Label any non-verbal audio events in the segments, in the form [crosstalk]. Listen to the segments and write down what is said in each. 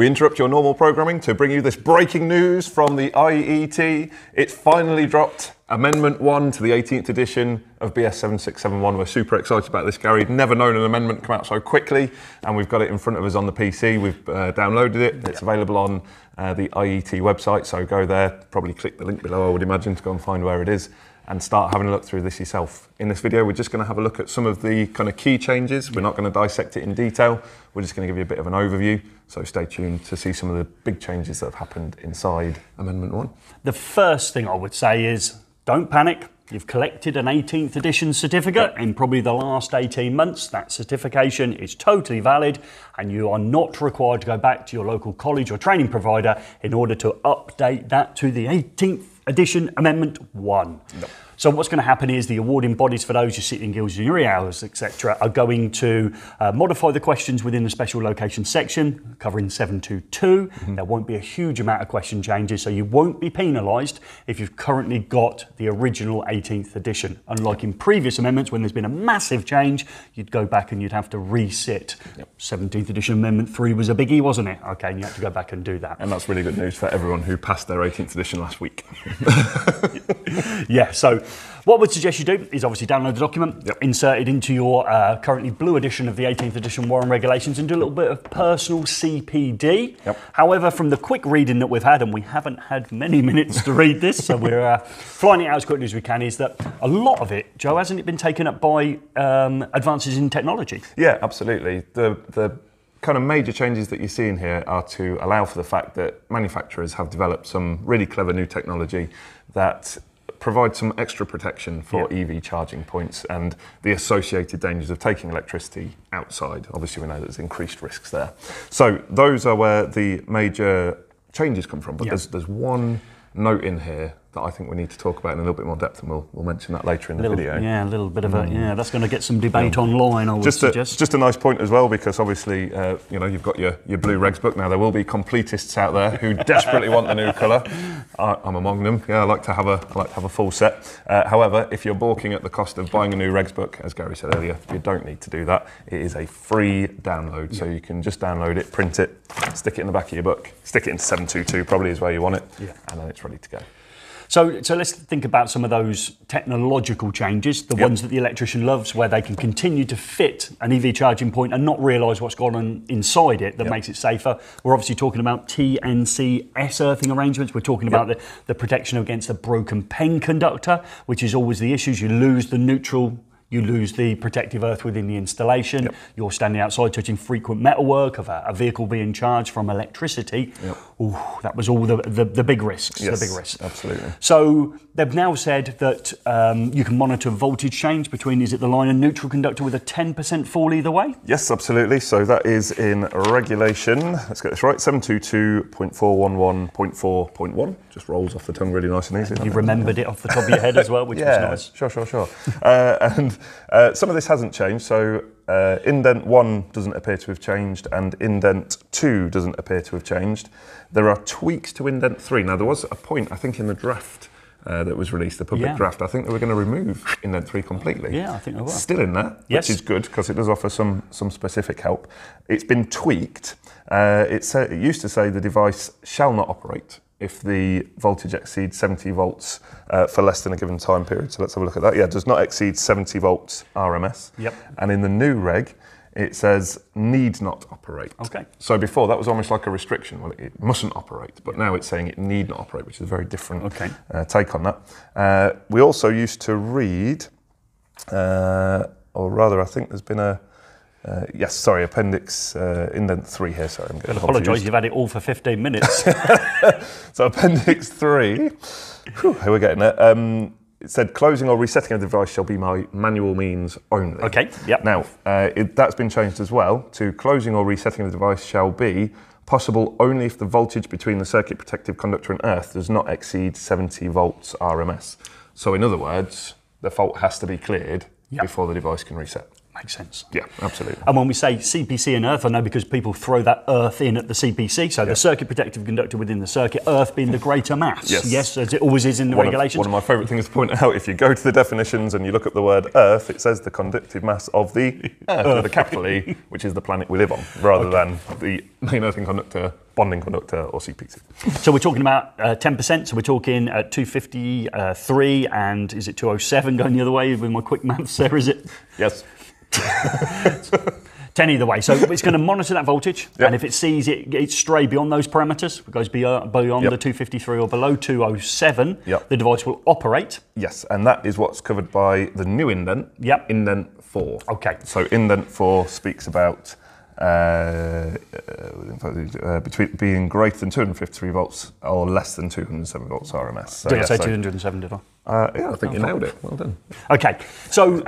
We interrupt your normal programming to bring you this breaking news from the IET. It's finally dropped Amendment 1 to the 18th edition of BS 7671. We're super excited about this, Gary. Never known an amendment come out so quickly, and we've got it in front of us on the PC. We've uh, downloaded it. It's available on uh, the IET website, so go there, probably click the link below, I would imagine, to go and find where it is and start having a look through this yourself. In this video, we're just going to have a look at some of the kind of key changes. We're not going to dissect it in detail. We're just going to give you a bit of an overview. So stay tuned to see some of the big changes that have happened inside Amendment 1. The first thing I would say is don't panic. You've collected an 18th edition certificate in probably the last 18 months. That certification is totally valid, and you are not required to go back to your local college or training provider in order to update that to the 18th edition Amendment 1. No. So what's going to happen is the awarding bodies for those who sit in guilds junior hours, etc., are going to uh, modify the questions within the special location section covering 722. Mm-hmm. There won't be a huge amount of question changes, so you won't be penalised if you've currently got the original 18th edition. Unlike in previous amendments, when there's been a massive change, you'd go back and you'd have to resit. Yep. 17th edition Amendment 3 was a biggie, wasn't it? Okay, and you have to go back and do that. And that's really good news for everyone who passed their 18th edition last week. [laughs] yeah, so what would suggest you do is obviously download the document, yep. insert it into your uh, currently blue edition of the 18th edition Wiring Regulations, and do a little bit of personal CPD. Yep. However, from the quick reading that we've had, and we haven't had many [laughs] minutes to read this, so we're uh, flying it out as quickly as we can, is that a lot of it, Joe, hasn't it been taken up by um, advances in technology? Yeah, absolutely. The the kind of major changes that you're seeing here are to allow for the fact that manufacturers have developed some really clever new technology that provide some extra protection for yeah. EV charging points and the associated dangers of taking electricity outside. Obviously, we know there's increased risks there. So those are where the major changes come from. But yeah. there's there's one note in here that I think we need to talk about in a little bit more depth, and we'll, we'll mention that later in the little, video. Yeah, a little bit of a mm. yeah. That's going to get some debate yeah. online. I would just suggest. A, just a nice point as well, because obviously, uh, you know, you've got your, your blue regs book now. There will be completists out there who [laughs] desperately want the new colour. I, am among them. Yeah, I like to have a I like to have a full set. Uh, however, if you're balking at the cost of buying a new regs book, as Gary said earlier, you don't need to do that. It is a free download, so you can just download it, print it, stick it in the back of your book, stick it into 722 probably is where you want it, yeah. and then it's ready to go. So, so let's think about some of those technological changes, the yep. ones that the electrician loves, where they can continue to fit an EV charging point and not realise what's gone on inside it that yep. makes it safer. We're obviously talking about TN-C-S earthing arrangements. We're talking about the, the protection against a broken PEN conductor, which is always the issues. You lose the neutral you lose the protective earth within the installation. Yep. You're standing outside touching frequent metalwork of a, a vehicle being charged from electricity. Yep. Ooh, that was all the, the, the big risks. Yes, the big risks. Absolutely. So they've now said that um, you can monitor voltage change between is it the line and neutral conductor with a 10% fall either way? Yes, absolutely. So that is in regulation. Let's get this right. 722.411.4.1. Just rolls off the tongue really nice and easy. You remembered it off the top of your head as well, which [laughs] yeah, was nice. Sure, sure, sure. uh, [laughs] and uh, some of this hasn't changed. So uh, indent 1 doesn't appear to have changed, and indent 2 doesn't appear to have changed. There are tweaks to indent 3. Now, there was a point, I think, in the draft uh, that was released, the public yeah. draft. I think they were going to remove indent 3 completely. Yeah, I think they were. Still in there, yes. which is good because it does offer some, some specific help. It's been tweaked. Uh, it, sa- it used to say the device shall not operate if the voltage exceeds 70 volts uh, for less than a given time period. So let's have a look at that. Yeah, does not exceed 70 volts RMS. Yep. And in the new reg, it says need not operate. Okay. So before that was almost like a restriction. Well, it mustn't operate, but now it's saying it need not operate, which is a very different okay. uh, take on that. Uh, we also used to read, uh, or rather, I think there's been a uh, yes, sorry, Appendix uh, Indent 3 here. Sorry, I'm getting I apologise, you've had it all for 15 minutes. [laughs] [laughs] so, Appendix 3, whew, we're getting there. Um, it said closing or resetting a device shall be by manual means only. Okay, yep. Now, uh, it, that's been changed as well to closing or resetting of the device shall be possible only if the voltage between the circuit protective conductor and earth does not exceed 70 volts RMS. So, in other words, the fault has to be cleared yep. before the device can reset. Makes sense. Yeah, absolutely. And when we say CPC and earth, I know because people throw that earth in at the CPC, so yeah. the circuit protective conductor within the circuit, earth being the greater mass. Yes. Yes, as it always is in the one regulations. Of, one of my favourite things to point out, if you go to the definitions and you look at the word earth, it says the conductive mass of the [laughs] earth, with a capital E, which is the planet we live on, rather okay. than the main earthing conductor bonding conductor or CPC. So we're talking about uh, 10%. So we're talking at 253 and is it 207 going the other way with my quick maths there, is it? Yes. [laughs] 10 either way. So it's going to monitor that voltage, Yep. and if it sees it, it stray beyond those parameters, it goes beyond, beyond Yep. the 253 or below 207, Yep. the device will operate. Yes, and that is what's covered by the new indent. Yep. Indent 4. Okay. So indent 4 speaks about uh, uh, between being greater than 253 volts or less than 207 volts RMS. So, Did I say so- 207? Did I? Uh, yeah, I think you nailed it. Well done. Okay, so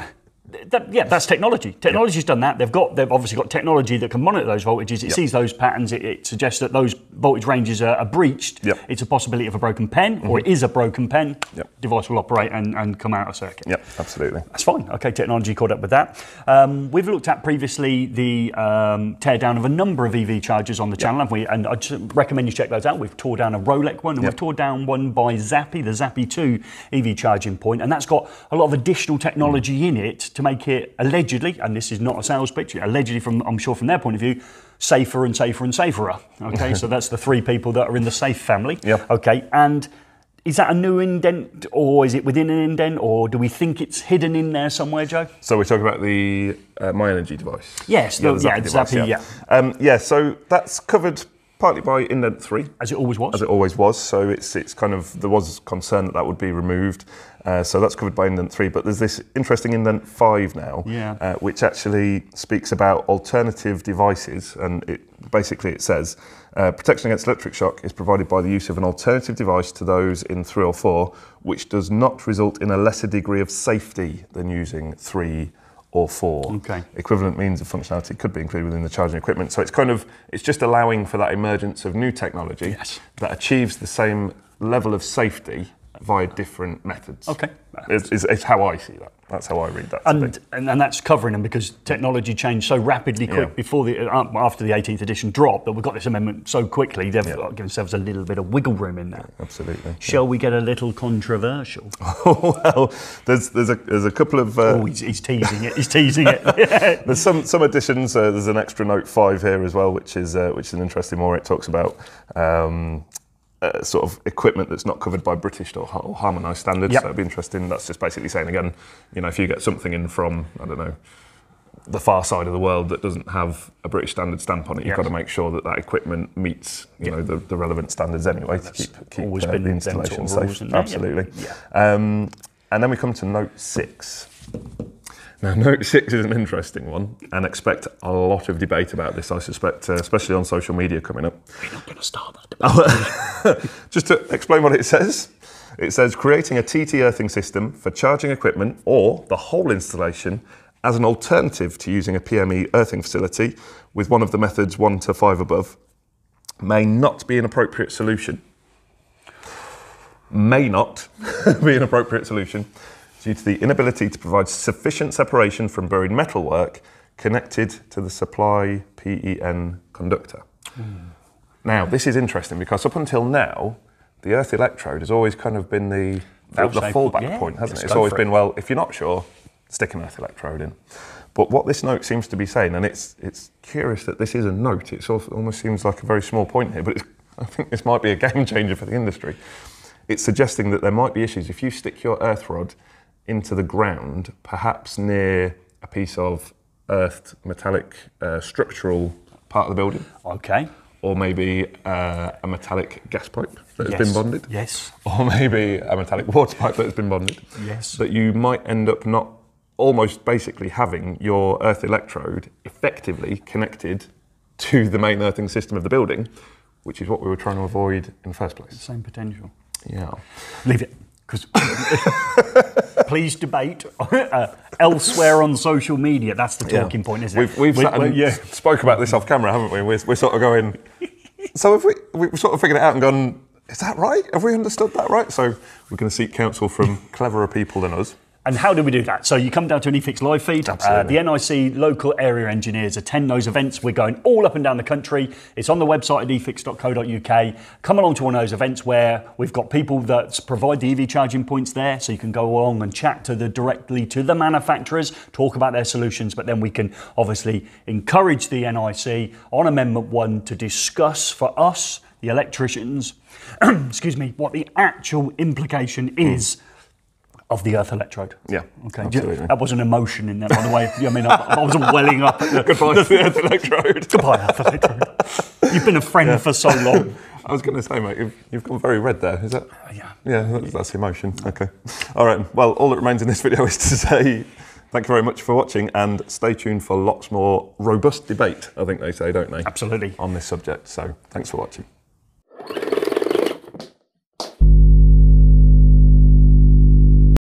that, yeah, that's technology. Technology's done that. They've got they've obviously got technology that can monitor those voltages. It Yep. sees those patterns. It, it suggests that those voltage ranges are, are breached. Yep. Mm-hmm. It's a possibility of a broken PEN, or it is a broken PEN. Yep. Device will operate and, and come out of circuit. Yep, absolutely. That's fine. Okay, technology caught up with that. Um, we've looked at previously the um, teardown of a number of EV chargers on the channel, haven't we? And I just recommend you check those out. We've tore down a Rolec one, and Yep. we've tore down one by Zappi, the Zappi 2 EV charging point, and that's got a lot of additional technology in it to make it allegedly, and this is not a sales pitch, allegedly from I'm sure from their point of view, safer and safer and saferer. Okay, [laughs] so that's the three people that are in the safe family. Yep. Okay, and is that a new indent or is it within an indent or do we think it's hidden in there somewhere, Joe? So we're talking about the uh, myenergi device. Yes, the- yeah, Zappi, yeah. Um, yeah, so that's covered partly by indent 3. As it always was. as it always was. So it's it's kind of there was concern that that would be removed. Uh, so that's covered by indent three. But there's this interesting indent five now, Yeah. uh, which actually speaks about alternative devices, and it basically it says. Uh, protection against electric shock is provided by the use of an alternative device to those in 3 or 4, which does not result in a lesser degree of safety than using 3 or 4. Okay. Equivalent means of functionality could be included within the charging equipment. So it's kind of it's just allowing for that emergence of new technology Yes. that achieves the same level of safety via different methods. Okay. It's, it's, it's how I see that. That's how I read that. and, and and that's covering them because technology changed so rapidly quick Yeah. before the uh, after the 18th edition dropped that we've got this amendment so quickly they've Yeah. given themselves a little bit of wiggle room in there. Absolutely. Shall we get a little controversial? [laughs] well, there's there's a there's a couple of uh, Oh, he's, he's teasing it. He's teasing it. [laughs] [laughs] There's some some additions. Uh, there's an extra note five here as well, which is uh, which is an interesting one. It talks about um, uh, sort of equipment that's not covered by British or, or harmonised standards. Yep. So it'd be interesting. That's just basically saying again, you know, if you get something in from I don't know the far side of the world that doesn't have a British standard stamp on it, you've got to make sure that that equipment meets you know the, the relevant standards anyway to keep keep always uh, been the them sort of installation safe. isn't? Yeah. Absolutely. Um, and then we come to note six. Now, [laughs] note six is an interesting one, and expect a lot of debate about this. I suspect, uh, especially on social media coming up. We're not going to start that [laughs] debate. Just to explain what it says, it says creating a TT earthing system for charging equipment or the whole installation as an alternative to using a PME earthing facility with one of the methods one to five above may not be an appropriate solution. May not [laughs] be an appropriate solution due to the inability to provide sufficient separation from buried metalwork connected to the supply PEN conductor. Now, this is interesting because up until now, the earth electrode has always kind of been the, the, the fallback yeah, point, hasn't it? It's always for been, well, if you're not sure, stick an earth electrode in. But what this note seems to be saying, and it's it's curious that this is a note, it almost seems like a very small point here, but it's, I think this might be a game changer for the industry. It's suggesting that there might be issues if you stick your earth rod into the ground, perhaps near a piece of earthed metallic uh, structural part of the building Okay. or maybe uh, a metallic gas pipe that has Yes. been bonded, Yes. or [laughs] maybe a metallic water pipe that has been bonded. Yes. That you might end up not almost basically having your earth electrode effectively connected to the main earthing system of the building, which is what we were trying to avoid in the first place. Same potential. Yeah. Leave it. Because [laughs] please debate uh, elsewhere on social media. That's the talking point, isn't We've, it? we've We- sat we- and yeah. spoke about this off camera, haven't we? We're, we're sort of going. So have we? We've sort of figured it out and gone. Is that right? Have we understood that right? So we're going to seek counsel from cleverer people than us. And how do we do that? So you come down to an eFIXX live feed. Uh, the NIC local area engineers attend those events. We're going all up and down the country. It's on the website at efixx.co.uk. Come along to one of those events where we've got people that provide the EV charging points there, so you can go along and chat to the directly to the manufacturers, talk about their solutions, but then we can obviously encourage the NIC on Amendment One to discuss for us, the electricians, [clears throat] excuse me, what the actual implication is of the earth electrode. Yeah, Okay. absolutely. That was an emotion in there, by the way. I mean, I, I wasn't welling up at the [laughs] Goodbye to the Earth Electrode. goodbye earth electrode. You've been a friend for so long. [laughs] I was going to say, mate, you've, you've gone very red there. Is that? yeah. Yeah, that's, that's emotion. Okay. All right. Well, all that remains in this video is to say thank you very much for watching and stay tuned for lots more robust debate, I think they say, don't they? Absolutely. On this subject. So thanks for watching.